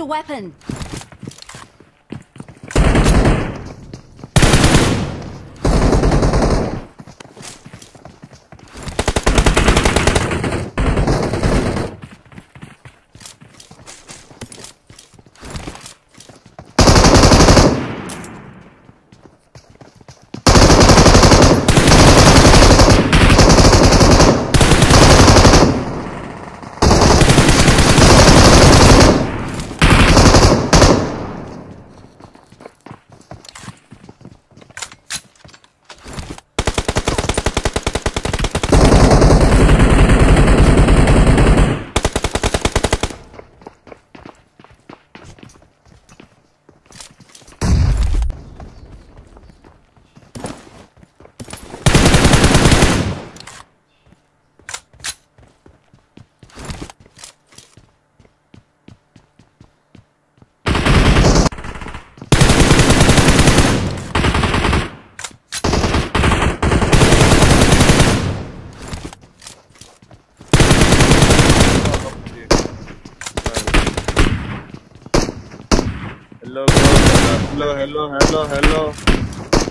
A weapon. Hello, hello, hello, hello, hello.